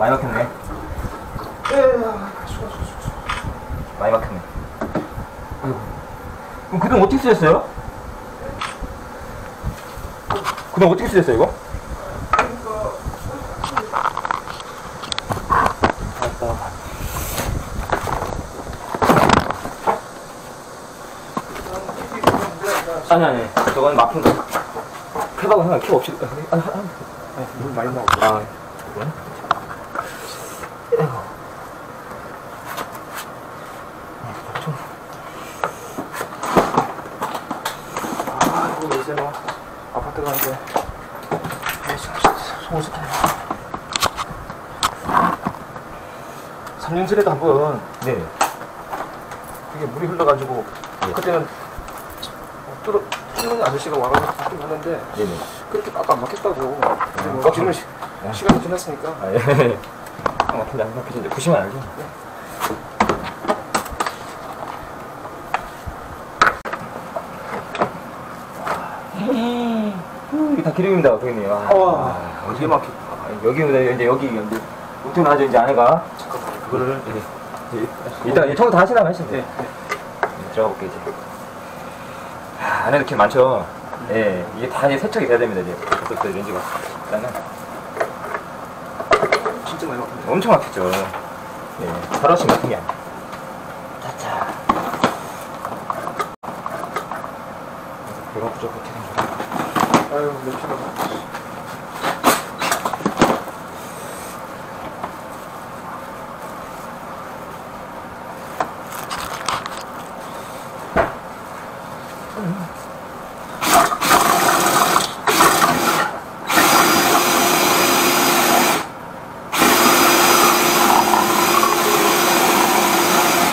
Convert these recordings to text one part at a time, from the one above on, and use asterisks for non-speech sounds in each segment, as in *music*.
많이 막혔네. 많이 막혔네. 그럼 그동 어떻게 쓰셨어요? 그동 어떻게 쓰셨어요, 이거? 아니, 아니. 저건 막힌 거. 해봐고 생각 키 없이. 아, 아, 아. 물 많이 그래? 아, 이거 요새 뭐 아파트 가는데 속을 썩해. 3년 전에도 한번 네. 이게 물이 흘러가지고 예. 그때는 뚫어 뚫는 아저씨가 와가지고 바꾸긴 하는데 네네. 그렇게 빡안 막혔다고. 근데 뭐꽉 지금 시- 시간이 지났으니까 아, 예. *laughs* 아, 막힌다, 안 막히지. 보시면 알죠. 음, 이게 다 기름입니다, 고객님. 아, 와, 아, 이게 막히. 아, 여기보다 이제 여기 이제 우통 나죠 이제 안에가. 잠깐만 그거를 이따 이 청소 다 하시나 하시면 네, 돼. 들어가 볼게 이제. 아, 안에 이렇게 많죠. 예, 이게 다 이제 세척이 돼야 됩니다 이제. 그것도 렌즈가. 일단은 진짜 많이 막힌다. 엄청 막혔죠. 예, 하루씩 막힌 게 아니야. 짜자. 배가 생겨. 아유 몇 킬로가.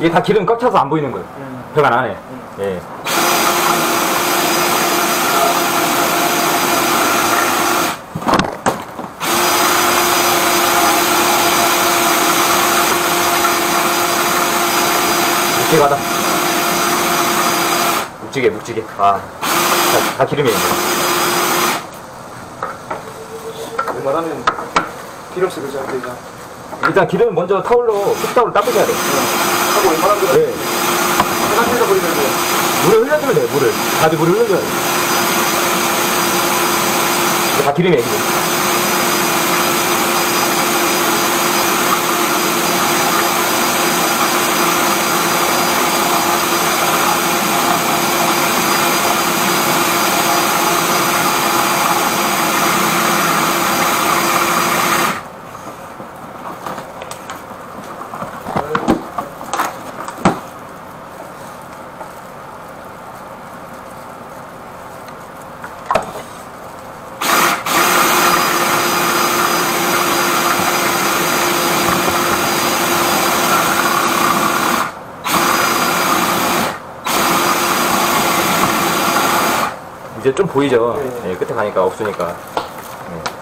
이게 다 기름 꽉 차서 안 보이는 거예요. 음. 배가 안에. 예. 묵직하다. 묵직해, 묵직해. 아, 다, 다 기름이에요. 이제. 웬만하면 기름 쓰지 않게 그냥 일단 기름 먼저 타올로, 흙타올로 닦으셔야 돼요. 하고 웬만한 거는 네. 화장실에다 버리면 돼. 물을 흘려주면 돼요, 물을. 다들 물을 흘려줘야. 이거 다 기름이에요, 이제 좀 보이죠? 네. 예, 끝에 가니까 없으니까. 예.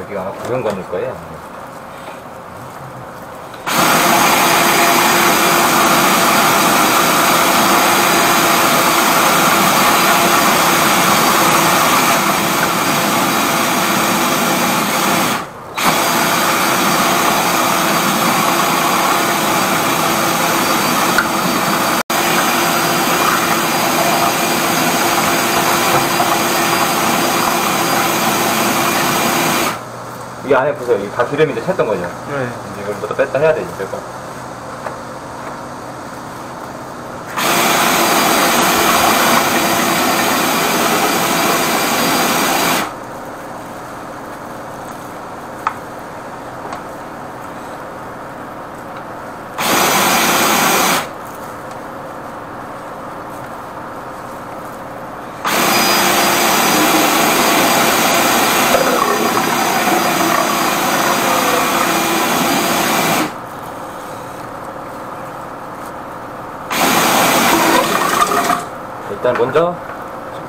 여기가 아마 구경관일 거예요. 이 안에 보세요. 이다 기름이 이제 샜던 거죠. 네. 이걸 뭐다 뺐다 해야 뺄 먼저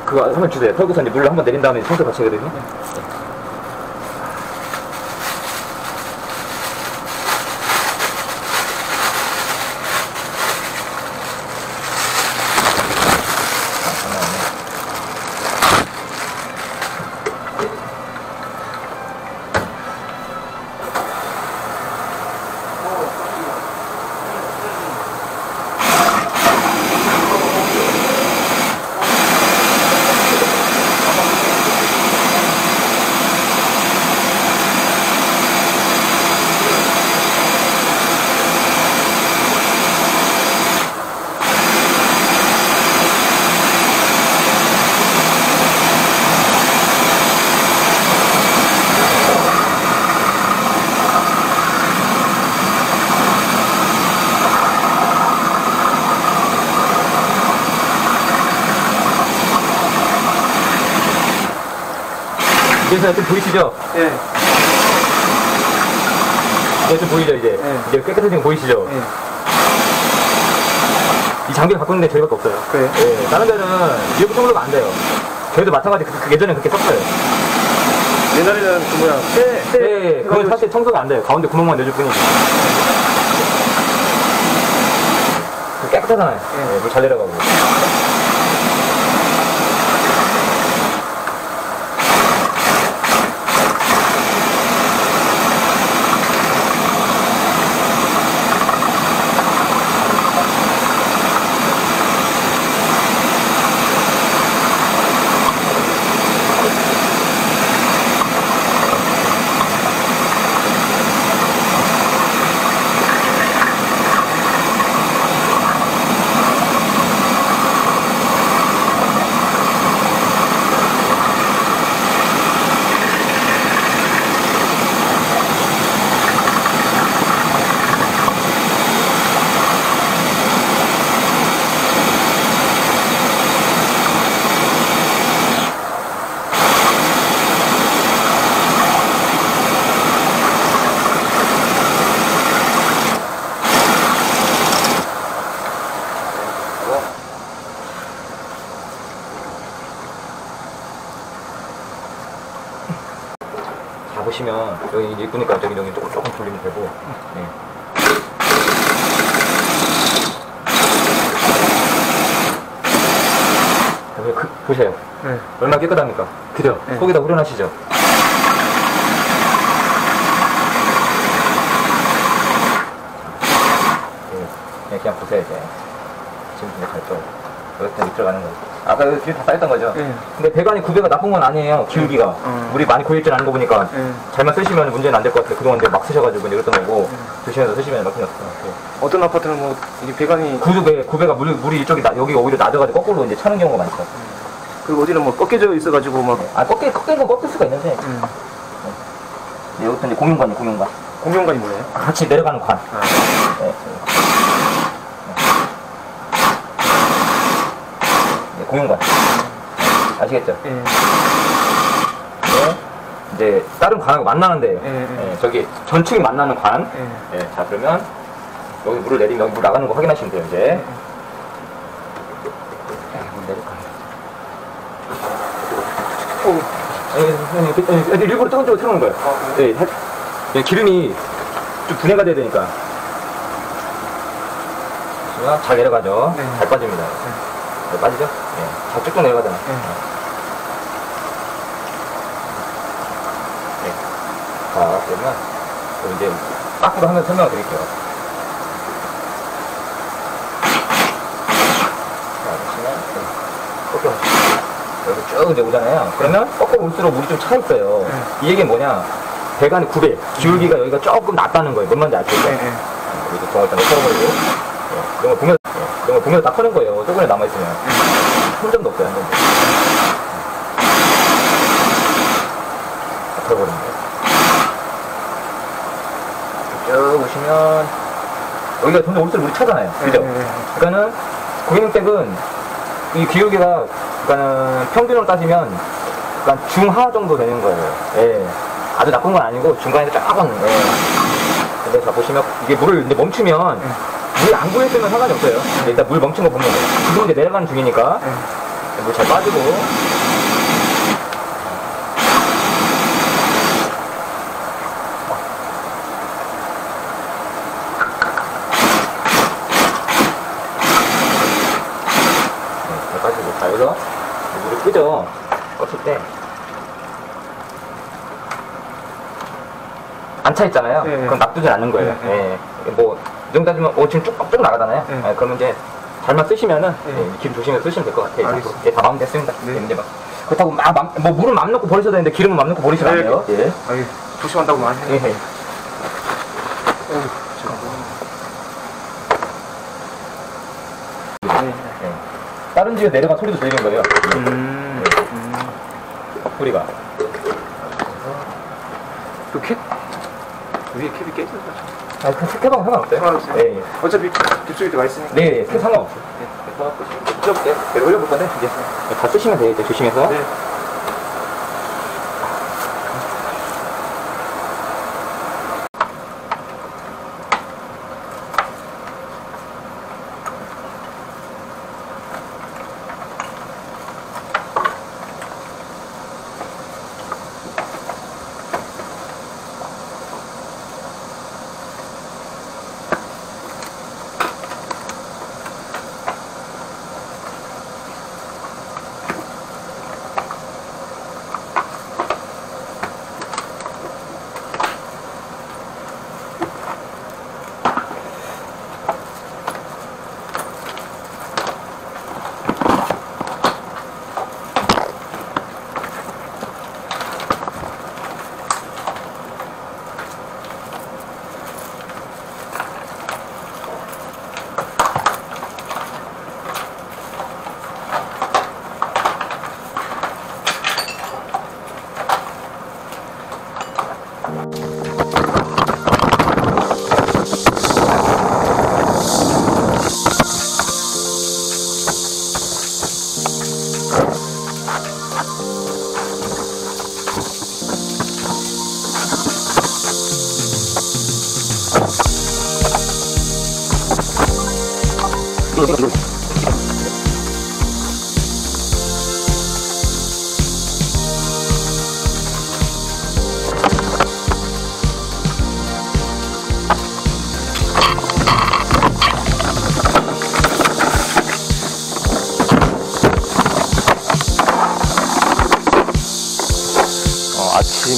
그거 한번 주세요. 털고서 이제 물로 한번 내린 다음에 청소 같이 하거든요. 이제 좀 보이시죠? 예. 이제 좀 보이죠 이제? 네. 이제 깨끗해진 거 보이시죠? 예. 이 장비 갖고 있는 데 저희밖에 없어요. 그래요? 예, 다른 데는 이렇게 청소가 안 돼요. 저희도 마찬가지 그, 그 예전에 그렇게 썼어요. 옛날에는 그 뭐야 때. 네, 그건 사실 청소가 안 돼요. 가운데 구멍만 내줄 뿐이지. 그 깨끗하잖아요. 네. 예, 물 잘 내려가고. 자 보시면 여기 이쁘니까 저기 여기 조금 조금 돌리면 되고. 네. 그, 보세요. 네. 얼마나 깨끗합니까? 그죠? 네. 속에다 후련하시죠? 네, 그냥, 그냥 보세요 이제 지금 이제 갈 거예요 여기서 밑 들어가는 거예요 아까 여기 뒤에 다 쌓였던 거죠? 예. 근데 배관이 구배가 나쁜 건 아니에요 기울기가 음. 물이 많이 고여있지 않은 거 보니까 예. 잘만 쓰시면 문제는 안 될 것 같아요 그동안 이제 막 쓰셔가지고 이제 그랬던 거고 조심해서 쓰시면 막히는 것 같아요 어떤 아파트는 뭐 이게 배관이 구배, 구배가 물, 물이 이쪽이 나, 여기 오히려 낮아가지고 거꾸로 이제 차는 경우가 많죠 그리고 어디는 뭐 꺾여져 있어가지고 막 아 꺾일, 꺾일 건 꺾일 수가 있는데 음. 네, 여기서 이제 공용관이 공용관 공용관이 뭐예요? 같이 내려가는 관 아. 네. 공용관. 아시겠죠? 예. 네. 이제 다른 관하고 만나는 데, 예, 예. 네, 저기 전층이 만나는 관. 예. 네, 자 그러면 여기 물을 내리면 여기 물 나가는 거 확인하시면 돼요 이제. 네. 아니, 아니, 아니, 아니, 일부러 뜨거운 쪽으로 틀어놓은 거예요. 아, 네, 살- 네, 기름이 좀 분해가 돼야 되니까. 보시면 잘 내려가죠. 네. 잘 빠집니다. 네, 빠지죠? 네. 잘 쭉쭉 내려가잖아. 네. 네. 자, 그러면 그럼 이제 밖으로 한번 설명을 드릴게요. 자, 보시면 네. 여기 쭉 이제 오잖아요. 그러면 꺾어 올수록 물이 좀 차 있어요. 이 얘기는 뭐냐? 배관의 구배, 기울기가 여기가 조금 낮다는 거예요. 뭔 말인지 아시죠? 예. 예. 이렇게 동을 일단 털어버리고 네, 그런 걸 보면 네, 그런 걸 보면 딱 터는 거예요. 조금에 남아 있으면 한 점도 없어요. 한 점도. 다 털어버리는 거예요. 쭉 보시면 여기가 점점 올수록 물이 차잖아요. 그죠? 예, 예. 그러니까는 고객님댁은 이 기울기가 그러니까는 평균으로 따지면 그러니까 중하 정도 되는 거예요. 예. 아주 나쁜 건 아니고 중간에 조금 예. 근데 자 보시면 이게 물을 이제 멈추면 물이 안 고였으면 상관이 없어요. 일단 물 멈춘 거 보면 지금 이제 내려가는 중이니까 예. 물잘 빠지고. 네, 잘 빠지고. 자, 여기서 물을 끄죠. 껐을 때. 안 차 있잖아요. 네. 그럼 놔두진 않는 거예요. 네, 예. 뭐, 이 정도 따지면, 오, 지금 쭉쭉 나가잖아요. 네. 예, 그러면 이제, 잘만 쓰시면은, 네. 예, 기름 조심해서 쓰시면 될 것 같아요. 알겠습니다. 예, 다 마음 됐습니다. 네. 예, 이제 막. 그렇다고 막, 맘- 뭐, 물은 맘 놓고 버리셔도 되는데, 기름은 맘 놓고 버리시면 안 네. 돼요. 예. 아니, 조심한다고 많이 예. 해. 예. 예. 다른 집에 내려가 소리도 들리는 거예요. 음. 음. 소리가. 그 캡, 위에 캡이 깨진다. 아, 그 색깔방 상관없어요. 상관없어요? 예, 예. 어차피 빗속에 들어가 있으니까. 네, 예, 색 상관없어요. 네. 그래서 찢어볼게요. 네, 올려볼 건데, 이제. 다 쓰시면 돼요, 이제 조심해서. 네.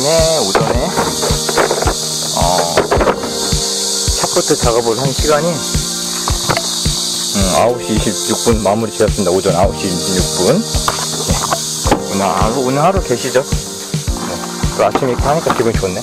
어, 아침에, 오전에, 어, 샤프트 작업을 한 시간이, 음, 9시 26분 마무리 지었습니다. 오전 9시 26분. 오늘 하루, 오늘 하루 계시죠? 네. 또 아침에 이렇게 하니까 기분이 좋네.